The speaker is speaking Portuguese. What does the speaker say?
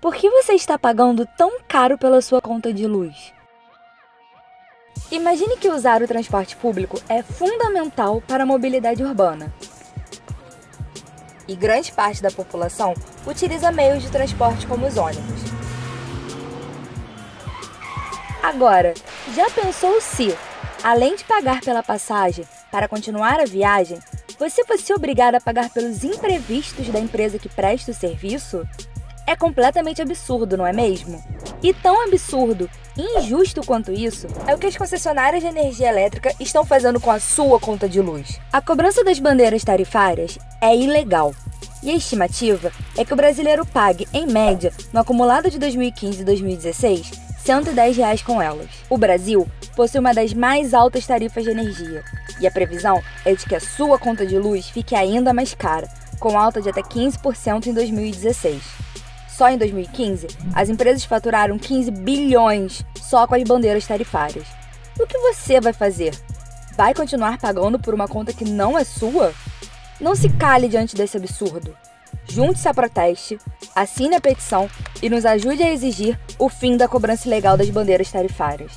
Por que você está pagando tão caro pela sua conta de luz? Imagine que usar o transporte público é fundamental para a mobilidade urbana. E grande parte da população utiliza meios de transporte como os ônibus. Agora, já pensou se, além de pagar pela passagem para continuar a viagem, você fosse obrigado a pagar pelos imprevistos da empresa que presta o serviço? É completamente absurdo, não é mesmo? E tão absurdo e injusto quanto isso é o que as concessionárias de energia elétrica estão fazendo com a sua conta de luz. A cobrança das bandeiras tarifárias é ilegal. E a estimativa é que o brasileiro pague, em média, no acumulado de 2015 e 2016, R$ 110 reais com elas. O Brasil possui uma das mais altas tarifas de energia, e a previsão é de que a sua conta de luz fique ainda mais cara, com alta de até 15% em 2016. Só em 2015, as empresas faturaram 15 bilhões só com as bandeiras tarifárias. O que você vai fazer? Vai continuar pagando por uma conta que não é sua? Não se cale diante desse absurdo. Junte-se a proteste, assine a petição e nos ajude a exigir o fim da cobrança ilegal das bandeiras tarifárias.